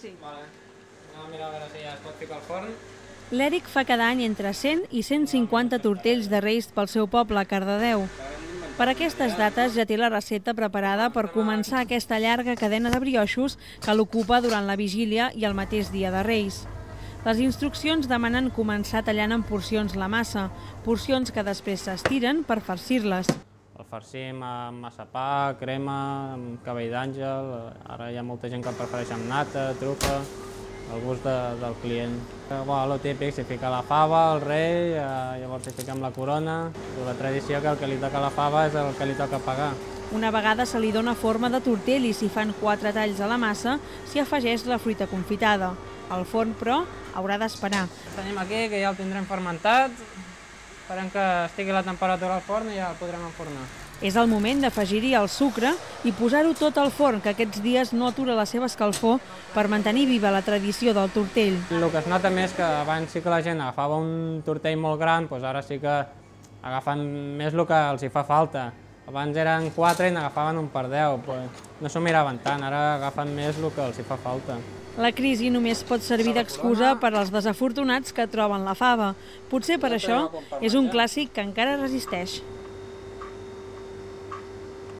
Sí. Vale. Si ja forn. L'Èric fa cada any entre 100 i 150 tortells de reis pel seu poble, Cardedeu. Per aquestes dates ja té la recepta preparada per començar aquesta llarga cadena de brioixos que l'ocupa durant la vigília i el mateix dia de Reis. Les instruccions demanen començar tallant en porcions la massa, porcions que després s'estiren per farcir-les. El farcim amb massapà, crema, amb cabell d'àngel, ara hi ha molta gent que el prefereix amb nata, trufa, al gust de, del client. Eh, Bueno, el típic, s'hi fica la fava, el rei, eh, llavors s'hi fica amb la corona. La tradició que el que li toca la fava és el que li toca pagar. Una vegada se li dona forma de tortell i s'hi fan quatre talls a la massa, s'hi afegeix la fruita confitada. El forn, però, haurà d'esperar. Tenim aquí, que ja el tindrem fermentat. Esperem que estigui la temperatura al forn i ja el podrem enfornar. És el moment d'afegir-hi el sucre i posar-ho tot al forn, que aquests dies no atura la seva escalfor per mantenir viva la tradició del tortell. El que es nota més que abans sí que la gent agafava un tortell molt gran, doncs ara sí que agafen més el que els hi fa falta. Abans eren 4 i n'agafaven un per 10, doncs no s'ho miraven tant, ara agafen més el que els hi fa falta. La crisi només pot servir d'excusa per als desafortunats que troben la fava. Potser per això és un clàssic que encara resisteix.